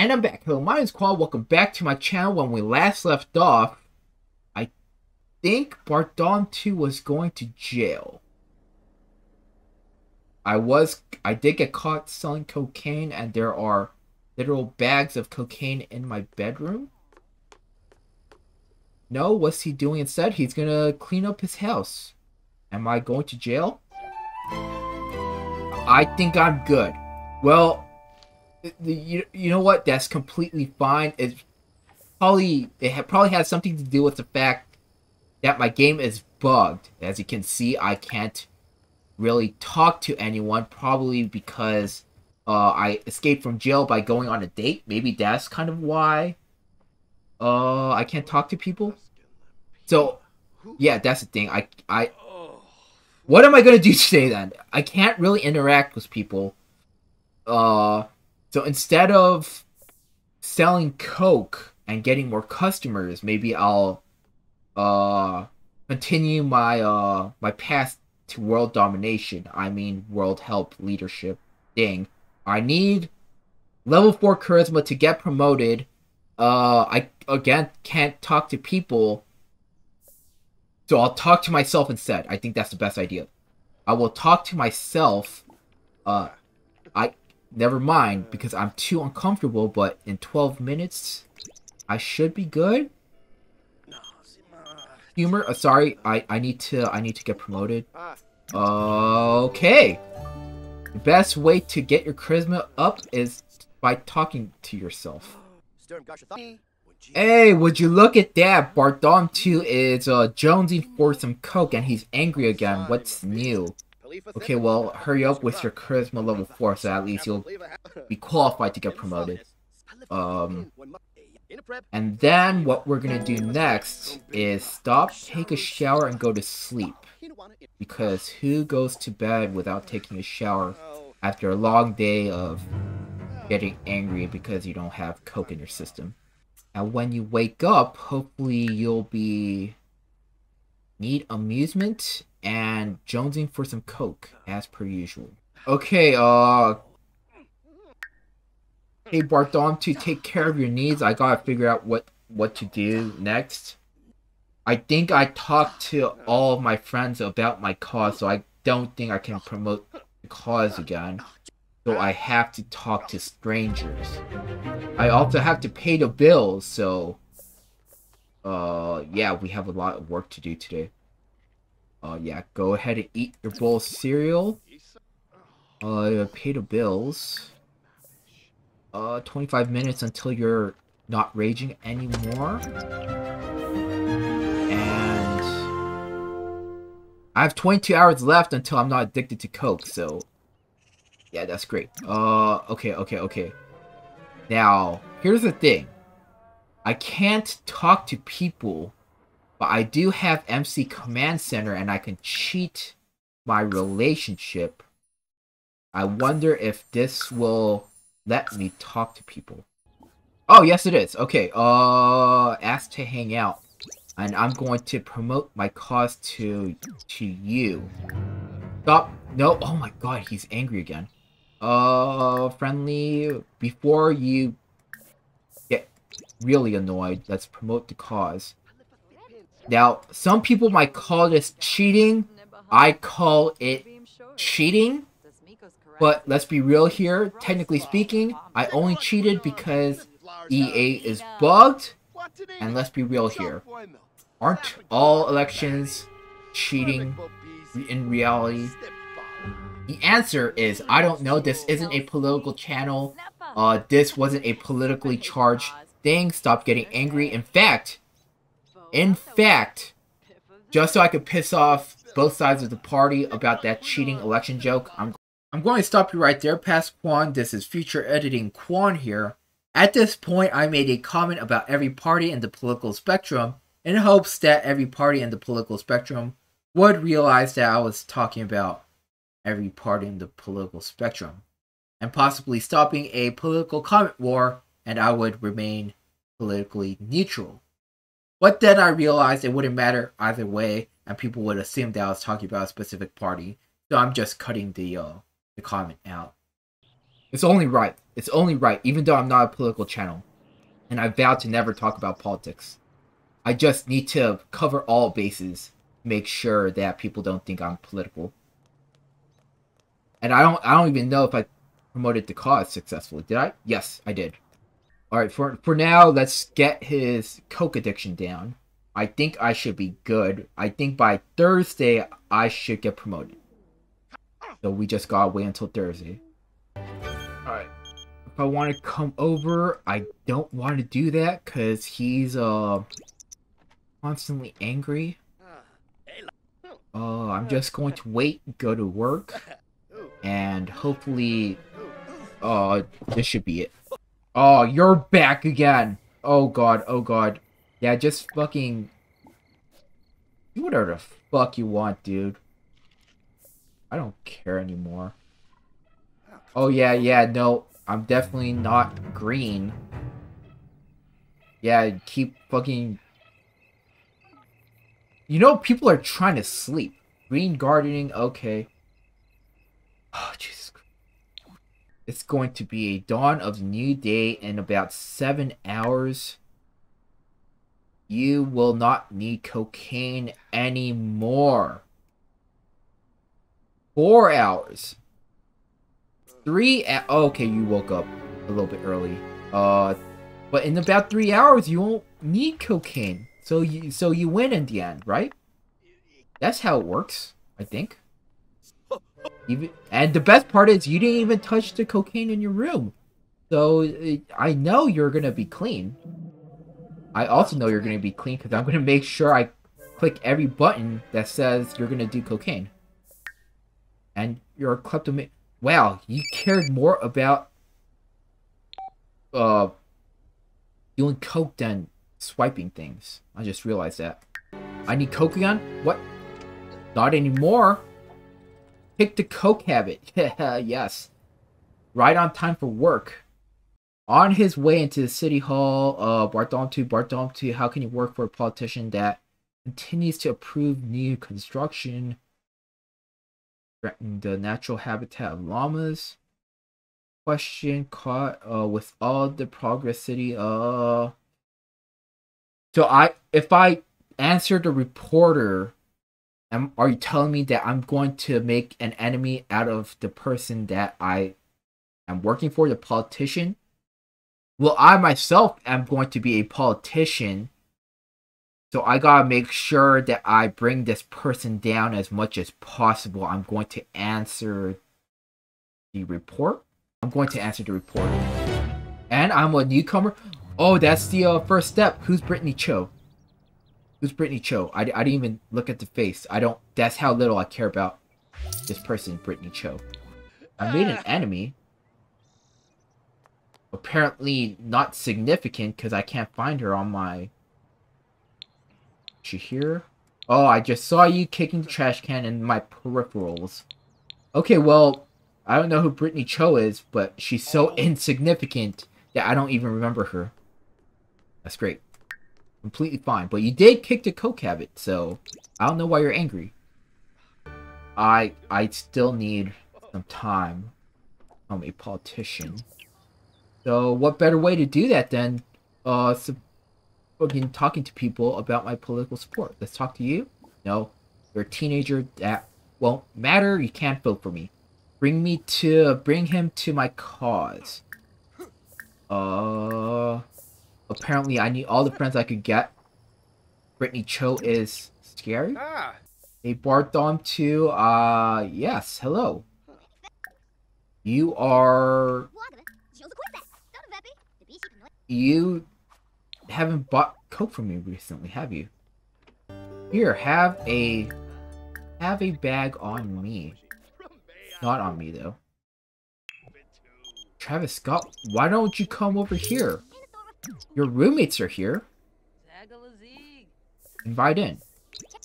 And I'm back. Hello, my name is Kwon. Welcome back to my channel. When we last left off, I think Bardom 2 was going to jail. I was, I did get caught selling cocaine, and there are literal bags of cocaine in my bedroom. No, what's he doing instead? He's gonna clean up his house. Am I going to jail? I think I'm good. Well, the, you, you know what? That's completely fine. It's probably it ha probably has something to do with the fact that my game is bugged. As you can see, I can't really talk to anyone. Probably because uh, I escaped from jail by going on a date. Maybe that's kind of why uh, I can't talk to people. So, yeah, that's the thing. I I what am I gonna do today then? I can't really interact with people. Uh, so instead of selling Coke and getting more customers, maybe I'll uh continue my uh my path to world domination. I mean world help leadership thing. I need level 4 charisma to get promoted. Uh I again can't talk to people. So I'll talk to myself instead. I think that's the best idea. I will talk to myself. Uh I never mind because I'm too uncomfortable, but in 12 minutes, I should be good. Humor, uh, sorry, I, I need to I need to get promoted. Okay. The best way to get your charisma up is by talking to yourself. Hey, would you look at that? Bardom 2 is uh, jonesing for some coke and he's angry again. What's new? Okay, well, hurry up with your charisma level 4 so at least you'll be qualified to get promoted. Um, and then what we're gonna do next is stop, take a shower, and go to sleep. Because who goes to bed without taking a shower after a long day of getting angry because you don't have coke in your system? And when you wake up, hopefully you'll be need amusement and jonesing for some coke as per usual. Okay, uh Hey Bardom, to take care of your needs, I gotta figure out what what to do next. I think I talked to all of my friends about my cause, so I don't think I can promote the cause again. So I have to talk to strangers. I also have to pay the bills, so uh yeah, we have a lot of work to do today. Uh yeah, go ahead and eat your bowl of cereal. Uh pay the bills. Uh 25 minutes until you're not raging anymore. And I have 22 hours left until I'm not addicted to coke, so yeah, that's great. Uh okay, okay, okay. Now, here's the thing. I can't talk to people, but I do have MC Command Center and I can cheat my relationship. I wonder if this will let me talk to people. Oh, yes it is. Okay, uh, ask to hang out. And I'm going to promote my cause to, to you. Stop. No, oh my god, he's angry again. Uh, friendly, before you get really annoyed, let's promote the cause. Now, some people might call this cheating. I call it cheating. But let's be real here. Technically speaking, I only cheated because EA is bugged. And let's be real here. Aren't all elections cheating in reality? The answer is, I don't know, this isn't a political channel. Uh, this wasn't a politically charged thing. Stop getting angry. In fact, in fact, just so I could piss off both sides of the party about that cheating election joke, I'm I'm going to stop you right there, past Kwon. This is future editing Kwon here. At this point, I made a comment about every party in the political spectrum in hopes that every party in the political spectrum would realize that I was talking about every party in the political spectrum and possibly stopping a political comment war and I would remain politically neutral. But then I realized it wouldn't matter either way and people would assume that I was talking about a specific party. So I'm just cutting the uh, the comment out. It's only right. It's only right, even though I'm not a political channel. And I vow to never talk about politics. I just need to cover all bases, make sure that people don't think I'm political. And I don't I don't even know if I promoted the cause successfully. Did I? Yes, I did. Alright, for for now, let's get his coke addiction down. I think I should be good. I think by Thursday I should get promoted. So we just gotta wait until Thursday. Alright. If I want to come over, I don't want to do that because he's uh constantly angry. Uh, I'm just going to wait, go to work, and hopefully, uh, this should be it. Oh, you're back again. Oh god, oh god. Yeah, just fucking... Do whatever the fuck you want, dude. I don't care anymore. Oh yeah, yeah, no. I'm definitely not green. Yeah, keep fucking... You know, people are trying to sleep. Green gardening, okay. Oh, Jesus It's going to be a dawn of new day in about seven hours. You will not need cocaine anymore. Four hours. Three oh, okay, you woke up a little bit early. Uh, but in about three hours, you won't need cocaine. So you, so you win in the end, right? That's how it works, I think. Even, and the best part is you didn't even touch the cocaine in your room. So I know you're gonna be clean. I also know you're to be clean because I'm to make sure I click every button that says you're to do cocaine. And you're a kleptomaniac. Wow, you cared more about uh doing coke than swiping things. I just realized that. I need again? What? Not anymore. Pick the coke habit. yes. Right on time for work. On his way into the city hall, uh, Bartholomew, Bartholomew, how can you work for a politician that continues to approve new construction, threaten the natural habitat of llamas? Question caught uh, with all the progress city. Uh, so I, if I answer the reporter, am, are you telling me that I'm going to make an enemy out of the person that I am working for, the politician? Well, I myself am going to be a politician. So I gotta make sure that I bring this person down as much as possible. I'm going to answer the report. I'm going to answer the report. And I'm a newcomer. Oh, that's the uh, first step. Who's Brittany Cho? Who's Brittany Cho? I, I didn't even look at the face. I don't... That's how little I care about this person, Brittany Cho. I made an enemy apparently not significant because I can't find her on my... Is she here? Oh, I just saw you kicking the trash can in my peripherals. Okay, well, I don't know who Brittany Cho is, but she's so oh. insignificant that I don't even remember her. That's great. Completely fine. But you did kick the coke habit, so I don't know why you're angry. I I still need some time I'm a politician. So what better way to do that than uh fucking talking to people about my political support? Let's talk to you. No, you're a teenager. That won't matter. You can't vote for me. Bring me to bring him to my cause. Uh, apparently I need all the friends I could get. Brittany Cho is scary. Ah. Hey Barthom too. Uh, yes. Hello. You are you haven't bought Coke from me recently, have you? Here, have a... Have a bag on me. Not on me, though. Travis Scott, why don't you come over here? Your roommates are here. Invite in.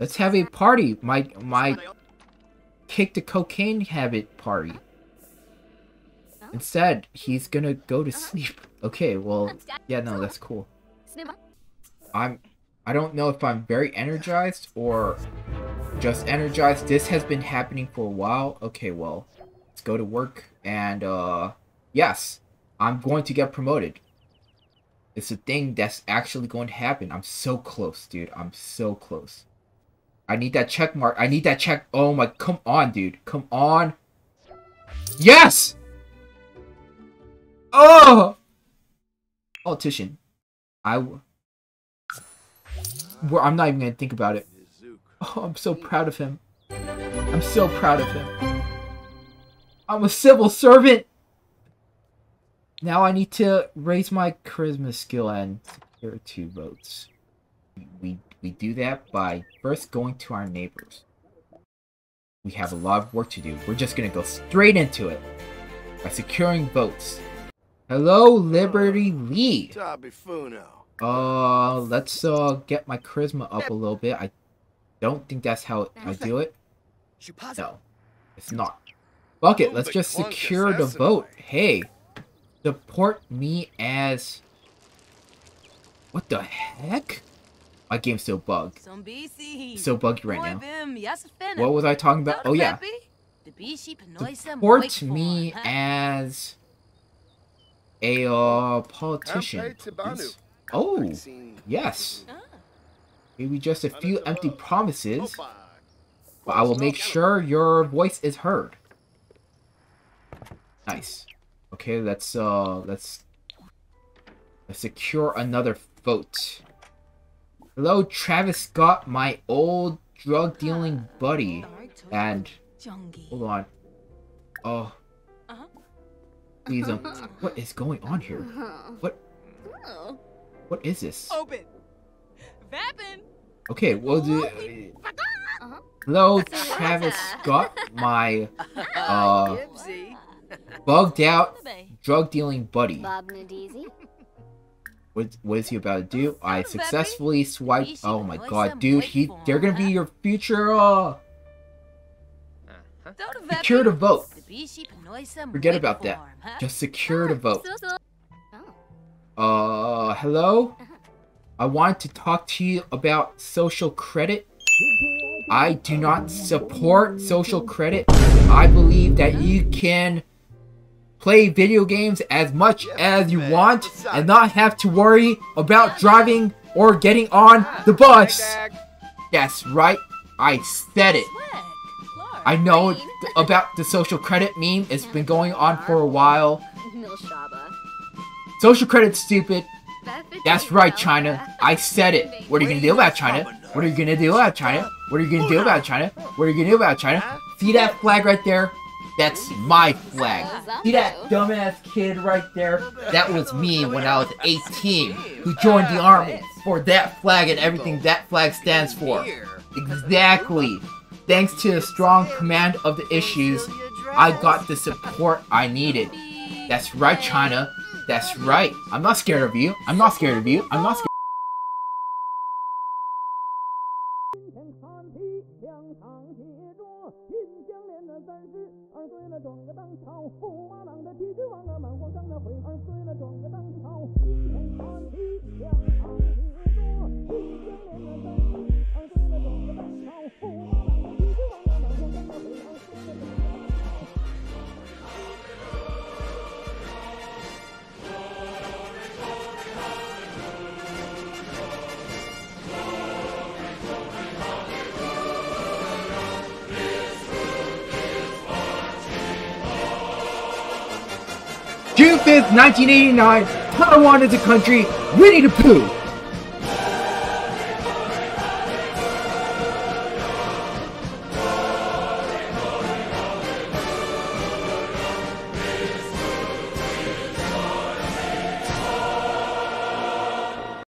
Let's have a party. My, my... Kick the cocaine habit party. Instead, he's gonna go to sleep. Okay, well, yeah, no, that's cool. I'm, I don't know if I'm very energized or just energized. This has been happening for a while. Okay, well, let's go to work and, uh, Yes, I'm going to get promoted. It's a thing that's actually going to happen. I'm so close, dude. I'm so close. I need that check mark. I need that check. Oh my, come on, dude. Come on. Yes! Oh! Politician. I... Well, I'm not even gonna think about it. Oh, I'm so proud of him. I'm so proud of him. I'm a civil servant! Now I need to raise my charisma skill and secure two votes. We, we do that by first going to our neighbors. We have a lot of work to do. We're just gonna go straight into it. By securing votes. Hello, Liberty Lee! Uh, let's uh get my charisma up a little bit. I don't think that's how I do it. No, it's not. Fuck it, let's just secure the vote. Hey, support me as... What the heck? My game's still bugged. So buggy right now. What was I talking about? Oh yeah. Support me as a uh, politician. Please. Oh, yes. Maybe just a few empty promises, but I will make sure your voice is heard. Nice. Okay, let's uh, let's, let's secure another vote. Hello, Travis Scott, my old drug dealing buddy, and hold on. Oh, please, um, what is going on here? What? What is this? Open. Vappin. Okay, well, the, uh, hello, Travis Scott, my uh, bugged out drug dealing buddy. What, what is he about to do? I successfully swiped. Oh my god, dude, he they're gonna be your future. Uh, secure the vote. Forget about that. Just secure the vote. Uh, hello? I want to talk to you about social credit. I do not support social credit. I believe that you can play video games as much as you want and not have to worry about driving or getting on the bus. That's right. I said it. I know about the social credit meme. It's been going on for a while. Social credit's stupid. That's right, China. I said it. What are you gonna do about China? What are you gonna do about China? What are you gonna do about China? What are you gonna do about China? See that flag right there? That's my flag. See that dumbass kid right there? That was me when I was 18, who joined the army for that flag and everything that flag stands for. Exactly. Thanks to the strong command of the issues, I got the support I needed. That's right, China. That's right. I'm not scared of you. I'm not scared of you. I'm not scared. 醉了，撞个当朝，驸马郎的弟弟王啊，满皇上的回儿醉了撞。June 5th, 1989, Taiwan is a country, Winnie the Pooh.